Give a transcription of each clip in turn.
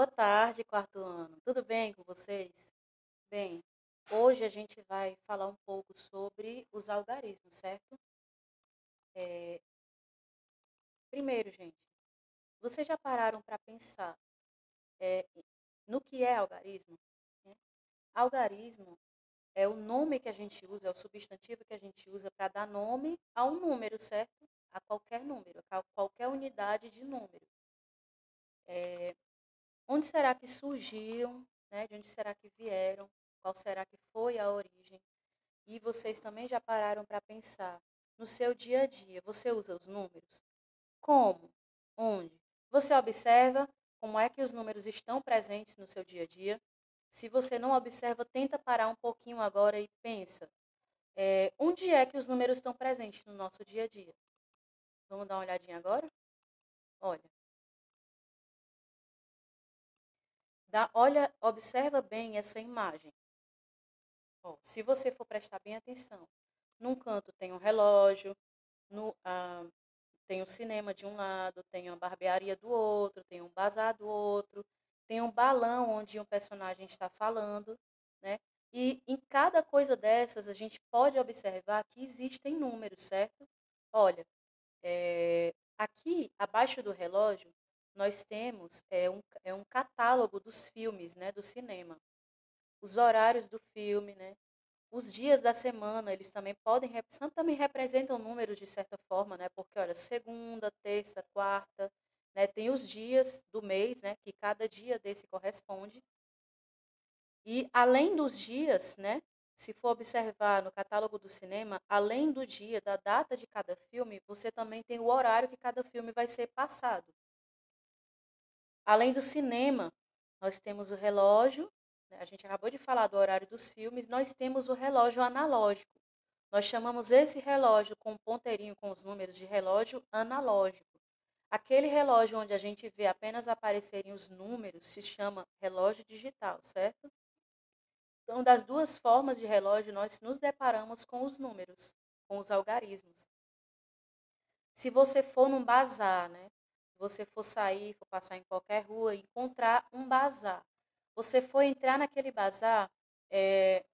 Boa tarde, quarto ano. Tudo bem com vocês? Bem, hoje a gente vai falar um pouco sobre os algarismos, certo? É, Primeiro, gente, vocês já pararam para pensar é, no que é algarismo? né? Algarismo é o nome que a gente usa, é o substantivo que a gente usa para dar nome a um número, certo? A qualquer número, a qualquer unidade de número. É, onde será que surgiram, né? de onde será que vieram, qual será que foi a origem? E vocês também já pararam para pensar no seu dia a dia, você usa os números? Como? Onde? Você observa como é que os números estão presentes no seu dia a dia? Se você não observa, tenta parar um pouquinho agora e pensa. É, onde é que os números estão presentes no nosso dia a dia? Vamos dar uma olhadinha agora? Olha. Dá, olha, observa bem essa imagem. Se você for prestar bem atenção, num canto tem um relógio, no, ah, tem o cinema de um lado, tem uma barbearia do outro, tem um bazar do outro, tem um balão onde um personagem está falando, né? E em cada coisa dessas a gente pode observar que existem números, certo? Olha, é, aqui abaixo do relógio nós temos é um, é um catálogo dos filmes, né, do cinema, os horários do filme, né, os dias da semana, eles também podem, também representam números de certa forma, né? Porque, olha, segunda, terça, quarta, né? Tem os dias do mês, né? Que cada dia desse corresponde. E além dos dias, né? Se for observar no catálogo do cinema, além do dia, da data de cada filme, você também tem o horário que cada filme vai ser passado. Além do cinema, nós temos o relógio né, a gente acabou de falar do horário dos filmes, nós temos o relógio analógico. Nós chamamos esse relógio com ponteirinho com os números de relógio analógico. Aquele relógio onde a gente vê apenas aparecerem os números se chama relógio digital, certo? Então, das duas formas de relógio, nós nos deparamos com os números, com os algarismos. Se você for num bazar, né? Você for sair, for passar em qualquer rua encontrar um bazar, você for entrar naquele bazar, é,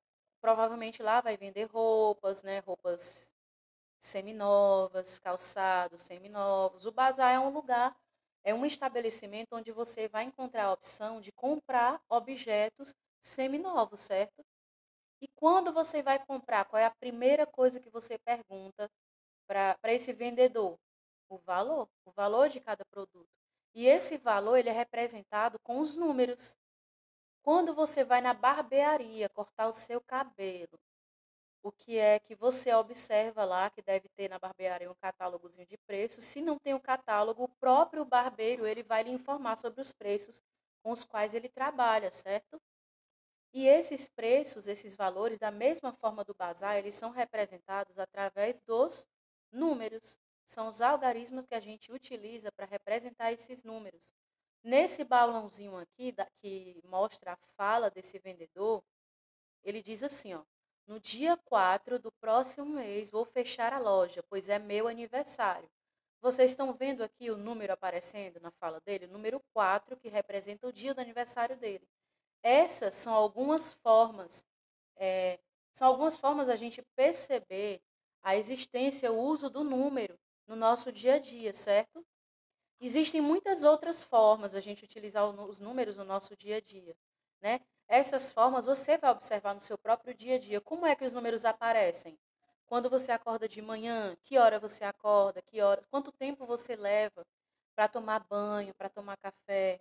provavelmente lá vai vender roupas, né? Roupas seminovas, calçados seminovos. O bazar é um lugar, é um estabelecimento onde você vai encontrar a opção de comprar objetos seminovos, certo? E quando você vai comprar, qual é a primeira coisa que você pergunta para esse vendedor? O valor, o valor de cada produto. E esse valor ele é representado com os números. Quando você vai na barbearia cortar o seu cabelo, o que é que você observa lá que deve ter na barbearia um catálogozinho de preços. Se não tem o um catálogo, o próprio barbeiro ele vai lhe informar sobre os preços com os quais ele trabalha, certo? E esses preços, esses valores, da mesma forma do bazar, eles são representados através dos números. São os algarismos que a gente utiliza para representar esses números. Nesse balãozinho aqui, que mostra a fala desse vendedor, ele diz assim, ó, no dia 4 do próximo mês vou fechar a loja, pois é meu aniversário. Vocês estão vendo aqui o número aparecendo na fala dele? O número 4, que representa o dia do aniversário dele. Essas são algumas formas, é, são algumas formas a gente perceber a existência, o uso do número no nosso dia a dia, certo? Existem muitas outras formas a gente utilizar os números no nosso dia a dia, né? Essas formas você vai observar no seu próprio dia a dia. Como é que os números aparecem? Quando você acorda de manhã, que hora você acorda, que hora, quanto tempo você leva para tomar banho, para tomar café?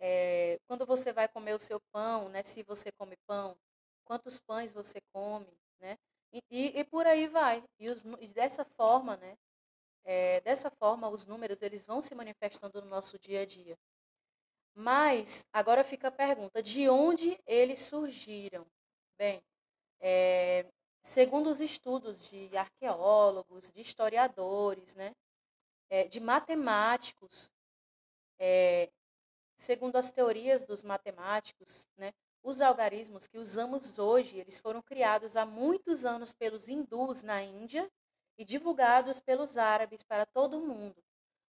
É, quando você vai comer o seu pão, né? Se você come pão, quantos pães você come, né? E, e, e por aí vai. E, os, e dessa forma, né? É, dessa forma, os números eles vão se manifestando no nosso dia a dia. Mas agora fica a pergunta: de onde eles surgiram? Bem, é, segundo os estudos de arqueólogos, de historiadores, né, é, de matemáticos, é, segundo as teorias dos matemáticos, né, os algarismos que usamos hoje, eles foram criados há muitos anos pelos hindus na Índia e divulgados pelos árabes para todo o mundo.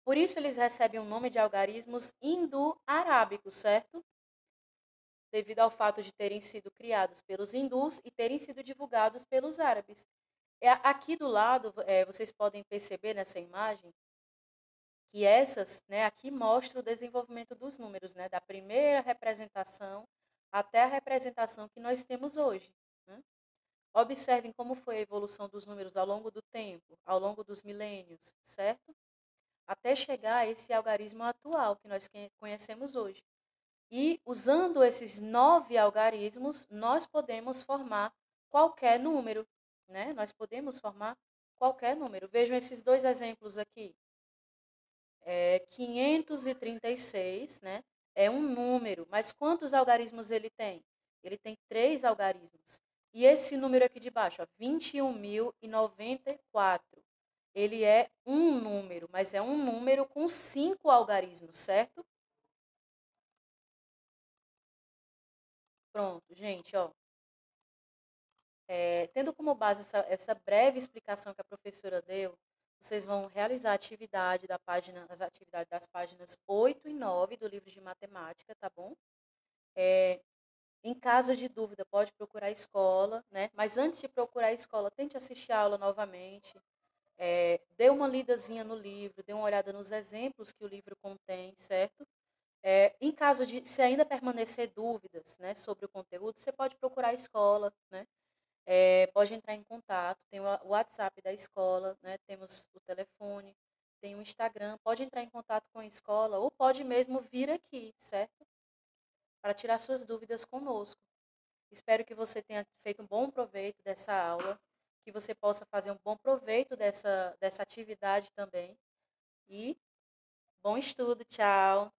Por isso eles recebem o nome de algarismos indo-arábicos, certo? Devido ao fato de terem sido criados pelos hindus e terem sido divulgados pelos árabes. É, aqui do lado, é, vocês podem perceber nessa imagem que essas, né, aqui mostra o desenvolvimento dos números, né, da primeira representação até a representação que nós temos hoje. Né? Observem como foi a evolução dos números ao longo do tempo, ao longo dos milênios, certo? Até chegar a esse algarismo atual que nós conhecemos hoje. E usando esses nove algarismos, nós podemos formar qualquer número, né? Nós podemos formar qualquer número. Vejam esses dois exemplos aqui. É 536, né? É um número, mas quantos algarismos ele tem? Ele tem três algarismos. E esse número aqui de baixo, 21.094, ele é um número, mas é um número com cinco algarismos, certo? Pronto, gente, ó. É, tendo como base essa, essa, breve explicação que a professora deu, vocês vão realizar a atividade da página, as atividades das páginas 8 e 9 do livro de matemática, tá bom? É, em caso de dúvida, pode procurar a escola, né? Mas antes de procurar a escola, tente assistir a aula novamente. É, dê uma lidazinha no livro, dê uma olhada nos exemplos que o livro contém, certo? É, em caso de, se ainda permanecer dúvidas né, sobre o conteúdo, você pode procurar a escola, né? É, pode entrar em contato, tem o WhatsApp da escola, né? temos o telefone, tem o Instagram, pode entrar em contato com a escola ou pode mesmo vir aqui, certo? Para tirar suas dúvidas conosco. Espero que você tenha feito um bom proveito dessa aula, que você possa fazer um bom proveito dessa, dessa atividade também. E bom estudo, tchau!